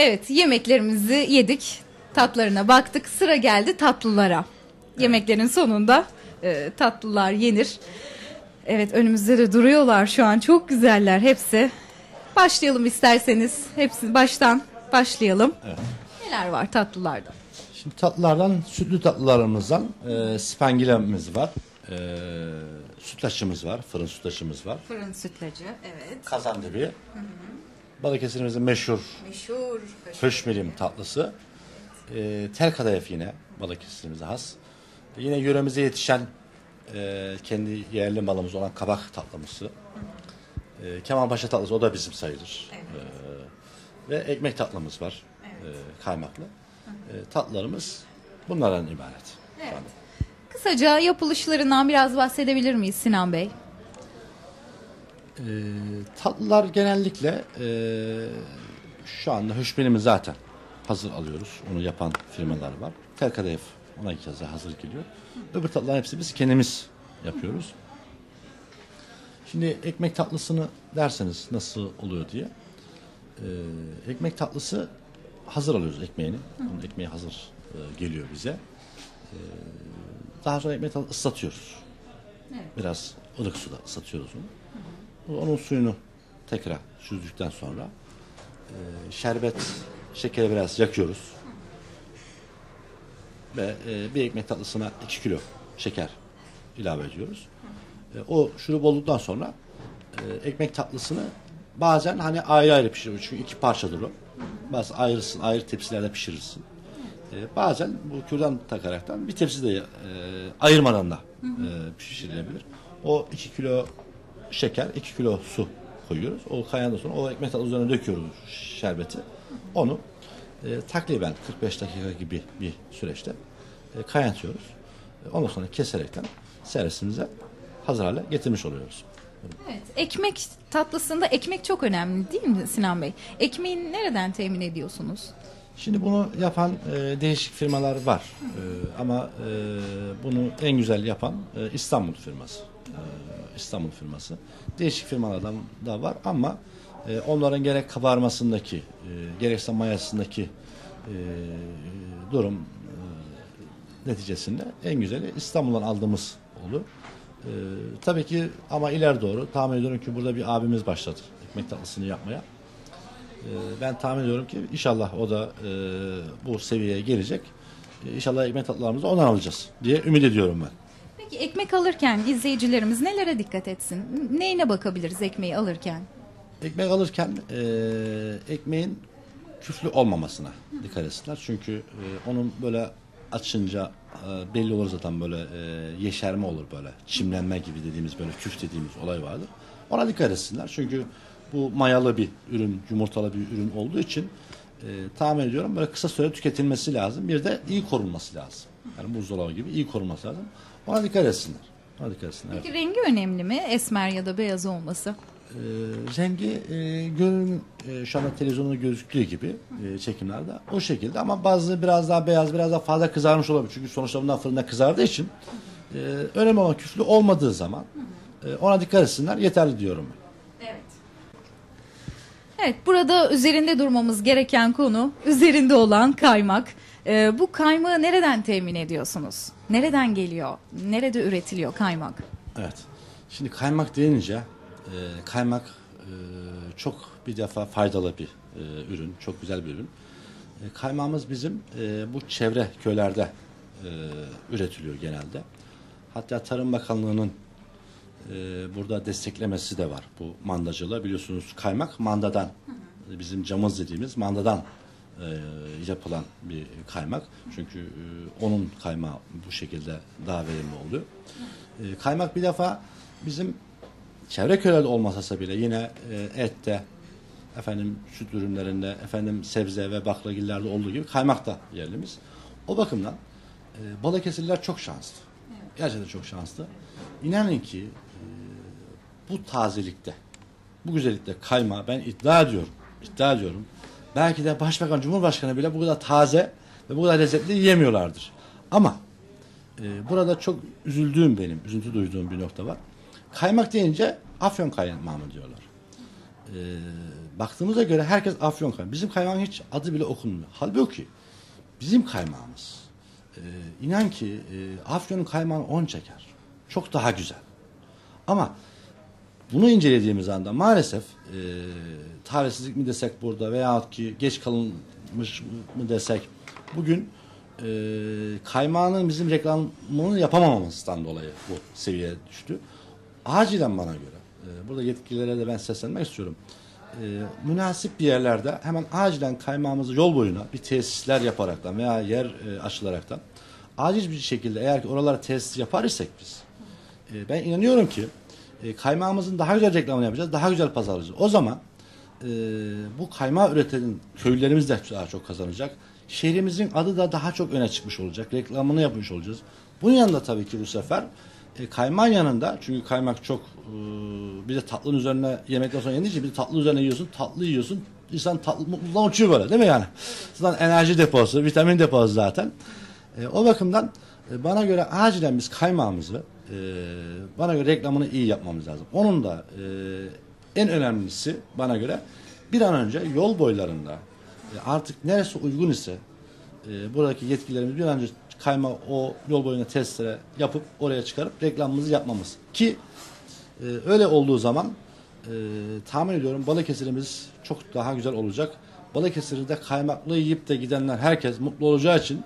Evet yemeklerimizi yedik. Tatlarına baktık. Sıra geldi tatlılara. Yemeklerin sonunda e, tatlılar yenir. Evet önümüzde de duruyorlar şu an. Çok güzeller hepsi. Başlayalım isterseniz. Hepsi baştan başlayalım. Evet. Neler var tatlılarda? Şimdi tatlılardan, sütlü tatlılarımızdan e, spangilemiz var. E, sütlaçımız var, fırın sütlaçımız var. Fırın sütlacı. Evet. Kazandibi. Balıkesir'imizin meşhur Meşhur. höşmelim tatlısı. E, tel kadayıf yine Balıkesir'imize has. E, yine yöremize yetişen e, kendi yerli malımız olan kabak tatlımızı. E, Kemalpaşa tatlısı o da bizim sayılır. E, ve ekmek tatlımız var. E, kaymaklı. E, tatlılarımız bunlardan ibaret. Evet. Kısaca yapılışlarından biraz bahsedebilir miyiz Sinan Bey? E, tatlılar genellikle e, şu anda höşmelimi zaten hazır alıyoruz. Onu yapan firmalar var. Tel kadayıf ona kez daha hazır geliyor. Öbür tatlıların hepsi biz kendimiz yapıyoruz. Şimdi ekmek tatlısını derseniz nasıl oluyor diye. E, ekmek tatlısı hazır alıyoruz ekmeğini. Onun ekmeği hazır e, geliyor bize. E, daha sonra ekmek tatlısı ıslatıyoruz. Biraz ılık suda ıslatıyoruz onu. Onun suyunu tekrar süzdükten sonra e, şerbet, şekeri biraz yakıyoruz. Ve e, bir ekmek tatlısına 2 kilo şeker ilave ediyoruz. E, o şurup olduktan sonra e, ekmek tatlısını bazen hani ayrı ayrı pişiriyoruz. Çünkü iki parçadır o. Bazı ayrısın, ayrı tepsilerde pişirirsin. E, bazen bu kürdan takaraktan bir tepside e, ayırmadan da e, pişirilebilir. O 2 kilo şeker, 2 kilo su koyuyoruz. O kayandan sonra o ekmek üzerine döküyoruz şerbeti. Onu e, takriben 45 dakika gibi bir süreçte e, kaynatıyoruz. E, ondan sonra keserekten servisimize hazır hale getirmiş oluyoruz. Evet. Ekmek tatlısında ekmek çok önemli değil mi Sinan Bey? Ekmeği nereden temin ediyorsunuz? Şimdi bunu yapan e, değişik firmalar var. E, ama e, bunu en güzel yapan e, İstanbul firması. E, İstanbul firması. Değişik firmalardan da var ama e, onların gerek kabarmasındaki, e, gerekse mayasındaki e, durum e, neticesinde en güzeli İstanbul'dan aldığımız olur. E, tabii ki ama ileri doğru tahmin ediyorum ki burada bir abimiz başladı ekmek tatlısını yapmaya. Ee, Ben tahmin ediyorum ki inşallah o da e, bu seviyeye gelecek. E, İnşallah ekmek tatlılarımızı ondan alacağız diye ümit ediyorum ben. Peki ekmek alırken izleyicilerimiz nelere dikkat etsin? Neyine bakabiliriz ekmeği alırken? Ekmek alırken e, ekmeğin küflü olmamasına dikkat etsinler. Çünkü e, onun böyle açınca e, belli olur zaten böyle e, yeşerme olur böyle. Çimlenme gibi dediğimiz böyle küf dediğimiz olay vardır. Ona dikkat etsinler. Çünkü bu mayalı bir ürün, yumurtalı bir ürün olduğu için e, tahmin ediyorum böyle kısa süre tüketilmesi lazım. Bir de iyi korunması lazım. Yani buzdolabı gibi iyi korunması lazım. Ona dikkat etsinler. Ona dikkat etsinler. evet. Peki rengi önemli mi? Esmer ya da beyaz olması? E, rengi e, görün e, şu anda televizyonda gözüktüğü gibi e, çekimlerde o şekilde ama bazı biraz daha beyaz biraz daha fazla kızarmış olabilir. Çünkü sonuçta bunlar fırında kızardığı için e, önemli olan küflü olmadığı zaman e, ona dikkat etsinler yeterli diyorum ben. Evet. Evet, burada üzerinde durmamız gereken konu üzerinde olan kaymak. Ee, bu kaymağı nereden temin ediyorsunuz? Nereden geliyor? Nerede üretiliyor kaymak? Evet. Şimdi kaymak deyince e, kaymak e, çok bir defa faydalı bir e, ürün, çok güzel bir ürün. E, kaymağımız bizim e, bu çevre köylerde e, üretiliyor genelde. Hatta Tarım Bakanlığı'nın e, burada desteklemesi de var bu mandacılığı. Biliyorsunuz kaymak mandadan, bizim camız dediğimiz mandadan e, yapılan bir kaymak. Çünkü e, onun kaymağı bu şekilde daha verimli oluyor. E, kaymak bir defa bizim çevre köylerde olmasa bile yine e, ette, efendim süt ürünlerinde, efendim sebze ve baklagillerde olduğu gibi kaymak da yerlimiz. O bakımdan e, Balıkesirliler çok şanslı. Gerçekten çok şanslı. İnanın ki e, bu tazelikte, bu güzellikte kaymağı ben iddia ediyorum. iddia ediyorum. Belki de Başbakan, Cumhurbaşkanı bile bu kadar taze ve bu kadar lezzetli yiyemiyorlardır. Ama e, burada çok üzüldüğüm benim, üzüntü duyduğum bir nokta var. Kaymak deyince Afyon kaymağı mı diyorlar. E, baktığımıza göre herkes Afyon kaymağı. Bizim kaymağın hiç adı bile okunmuyor. Halbuki bizim kaymağımız e, inan ki e, Afyon'un kaymağını on çeker. Çok daha güzel. Ama bunu incelediğimiz anda maalesef e, tarihsizlik mi desek burada veyahut ki geç kalınmış mı desek bugün e, kaymağının bizim reklamını yapamamamızdan dolayı bu seviyeye düştü. Acilen bana göre e, burada yetkililere de ben seslenmek istiyorum. E, münasip bir yerlerde hemen acilen kaymağımızı yol boyuna bir tesisler yaparaktan veya yer e, açılaraktan acil bir şekilde eğer ki oralara tesis yapar isek biz e, ben inanıyorum ki e, kaymağımızın daha güzel reklamını yapacağız, daha güzel pazarlayacağız. O zaman e, bu kaymağı üreten köylerimiz de daha çok kazanacak. Şehrimizin adı da daha çok öne çıkmış olacak. Reklamını yapmış olacağız. Bunun yanında tabii ki bu sefer e, kaymağın yanında çünkü kaymak çok e, bir de tatlının üzerine yemekten sonra yendiği için bir de tatlı üzerine yiyorsun, tatlı yiyorsun. İnsan tatlı mutluluğundan uçuyor böyle değil mi yani? Zaten enerji deposu, vitamin deposu zaten. E, o bakımdan e, bana göre acilen biz kaymağımızı e, bana göre reklamını iyi yapmamız lazım. Onun da e, en önemlisi bana göre bir an önce yol boylarında e, artık neresi uygun ise e, buradaki yetkililerimiz bir an önce kayma o yol boyuna testlere yapıp oraya çıkarıp reklamımızı yapmamız. Ki e, öyle olduğu zaman e, tahmin ediyorum Balıkesir'imiz çok daha güzel olacak. Balıkesir'de kaymaklı yiyip de gidenler herkes mutlu olacağı için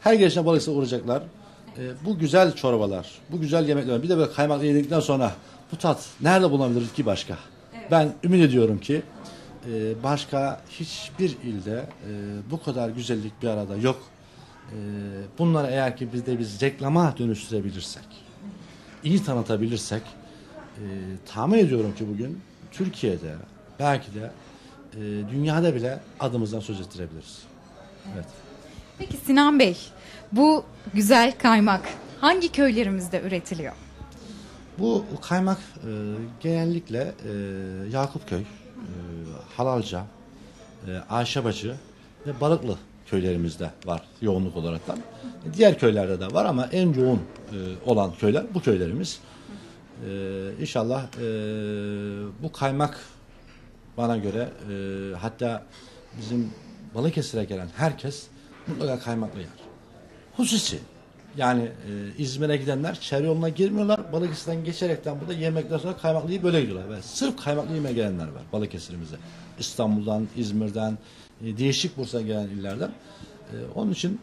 her gelişine Balıkesir'e uğrayacaklar. E, bu güzel çorbalar, bu güzel yemekler, bir de böyle kaymaklı yedikten sonra bu tat nerede bulunabilir ki başka? Ben ümit ediyorum ki e, başka hiçbir ilde e, bu kadar güzellik bir arada yok. E, bunları eğer ki biz de biz reklama dönüştürebilirsek, iyi tanıtabilirsek, e, tahmin ediyorum ki bugün Türkiye'de belki de e, dünyada bile adımızdan söz ettirebiliriz. Evet. Peki Sinan Bey, bu güzel kaymak hangi köylerimizde üretiliyor? Bu kaymak e, genellikle e, Yakupköy, e, Halalca, e, Ayşebacı ve Balıklı köylerimizde var yoğunluk olaraktan. Diğer köylerde de var ama en yoğun e, olan köyler bu köylerimiz. E, inşallah e, bu kaymak bana göre e, hatta bizim Balıkesir'e gelen herkes mutlaka kaymaklı yer. Hususi. Yani e, İzmir'e gidenler çevre yoluna girmiyorlar. Balıkesir'den geçerekten burada yemekten sonra kaymaklıyı böyle gidiyorlar. Ve sırf kaymaklı yemeye gelenler var Balıkesir'imize. İstanbul'dan, İzmir'den, e, değişik Bursa'ya gelen illerden. E, onun için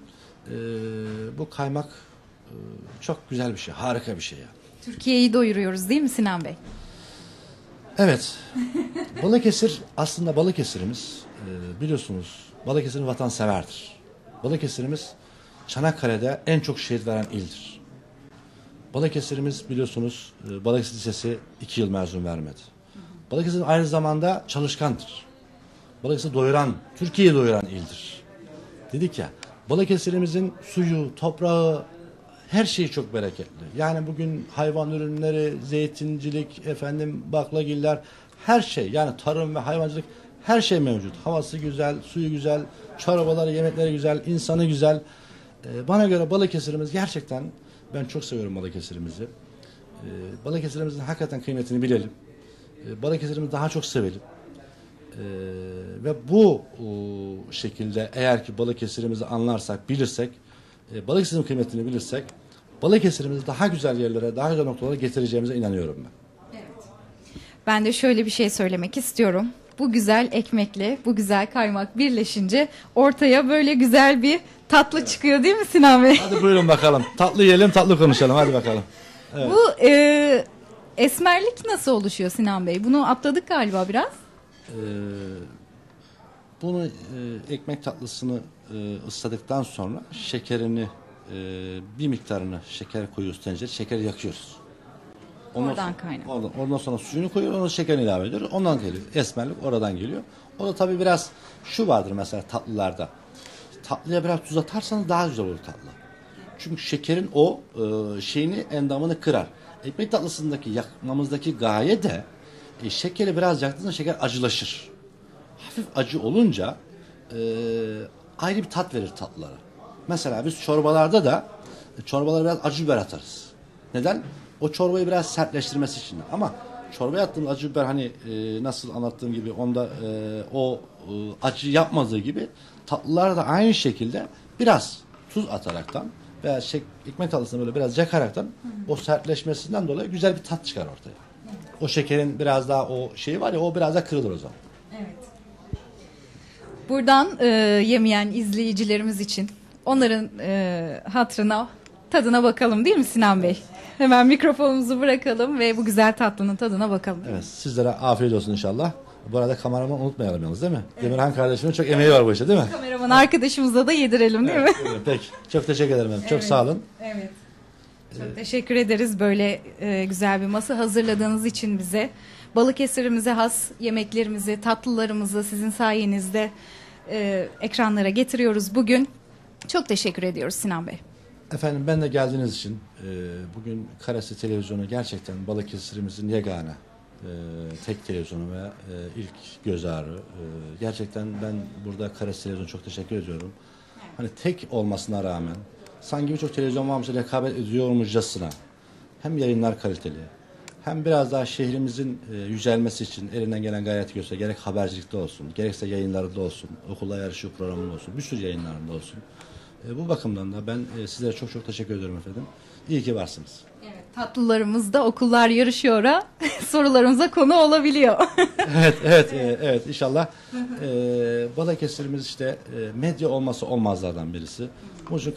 e, bu kaymak e, çok güzel bir şey, harika bir şey yani. Türkiye'yi doyuruyoruz değil mi Sinan Bey? Evet. Balıkesir aslında Balıkesir'imiz e, biliyorsunuz Balıkesir'in vatanseverdir. Balıkesir'imiz Çanakkale'de en çok şehit veren ildir. Balıkesir'imiz biliyorsunuz e, Balıkesir Lisesi iki yıl mezun vermedi. Balıkesir aynı zamanda çalışkandır. Balıkesir doyuran, Türkiye'yi doyuran ildir. Dedik ya Balıkesir'imizin suyu, toprağı, her şeyi çok bereketli. Yani bugün hayvan ürünleri, zeytincilik, efendim baklagiller, her şey yani tarım ve hayvancılık her şey mevcut. Havası güzel, suyu güzel, çorbaları, yemekleri güzel, insanı güzel. Ee, bana göre Balıkesir'imiz gerçekten ben çok seviyorum Balıkesir'imizi. Ee, Balıkesir'imizin hakikaten kıymetini bilelim. Ee, Balıkesir'imizi daha çok sevelim. Ee, ve bu şekilde eğer ki Balıkesir'imizi anlarsak, bilirsek, e, Balıkesir'in kıymetini bilirsek, Balıkesir'imizi daha güzel yerlere, daha güzel noktalara getireceğimize inanıyorum ben. Ben de şöyle bir şey söylemek istiyorum. Bu güzel ekmekle bu güzel kaymak birleşince ortaya böyle güzel bir tatlı çıkıyor değil mi Sinan Bey? Hadi buyurun bakalım. Tatlı yiyelim, tatlı konuşalım. Hadi bakalım. Bu e, esmerlik nasıl oluşuyor Sinan Bey? Bunu atladık galiba biraz. Ee, bunu e, ekmek tatlısını e, ısladıktan sonra şekerini e, bir miktarını şeker koyuyoruz tencereye, şekeri yakıyoruz. Oradan sonra, kaynak. Oradan, ondan sonra suyunu koyuyoruz, ondan şekerini ilave ediyoruz. Ondan geliyor. Esmerlik oradan geliyor. O da tabii biraz şu vardır mesela tatlılarda. Tatlıya biraz tuz atarsanız daha güzel olur tatlı. Çünkü şekerin o e, şeyini endamını kırar. Ekmek tatlısındaki yakmamızdaki gaye de e, şekeri biraz yaktığında şeker acılaşır. Hafif acı olunca e, ayrı bir tat verir tatlılara. Mesela biz çorbalarda da e, çorbalara biraz acı biber atarız. Neden? O çorbayı biraz sertleştirmesi için. Ama çorba attığım acı biber hani e, nasıl anlattığım gibi onda e, o e, acı yapmadığı gibi tatlılar da aynı şekilde biraz tuz ataraktan veya şek, ekmek tatlısını böyle biraz yakaraktan o sertleşmesinden dolayı güzel bir tat çıkar ortaya. O şekerin biraz daha o şeyi var ya o biraz daha kırılır o zaman. Evet. Buradan e, yemeyen izleyicilerimiz için onların e, hatrına tadına bakalım değil mi Sinan Bey? Hemen mikrofonumuzu bırakalım ve bu güzel tatlının tadına bakalım. Evet sizlere afiyet olsun inşallah. Bu arada kameramanı unutmayalım yalnız değil mi? Demirhan kardeşimin çok emeği var bu işte değil mi? Kameraman arkadaşımıza da yedirelim değil mi? Evet, Peki. Çok teşekkür ederim. efendim. Çok sağ olun. Evet. Çok teşekkür ederiz böyle e, güzel bir masa hazırladığınız için bize. Balıkesir'imize has yemeklerimizi, tatlılarımızı sizin sayenizde e, ekranlara getiriyoruz bugün. Çok teşekkür ediyoruz Sinan Bey. Efendim ben de geldiğiniz için e, bugün Karası Televizyonu gerçekten Balıkesir'imizin yegane e, tek televizyonu ve e, ilk göz ağrı. E, gerçekten ben burada Karası Televizyonu çok teşekkür ediyorum. Hani tek olmasına rağmen sanki birçok televizyon varmış rekabet ediyormuşçasına hem yayınlar kaliteli hem biraz daha şehrimizin e, yücelmesi için elinden gelen gayret gösteriyor. Gerek habercilikte olsun, gerekse yayınlarında olsun, okullar yarışı programında olsun, bir sürü yayınlarında olsun. E, bu bakımdan da ben e, sizlere çok çok teşekkür ediyorum efendim. İyi ki varsınız. Evet, tatlılarımızda okullar yarışıyor'a sorularımıza konu olabiliyor. evet, evet, e, evet inşallah. E, Balıkesir'imiz işte e, medya olması olmazlardan birisi. Bunun için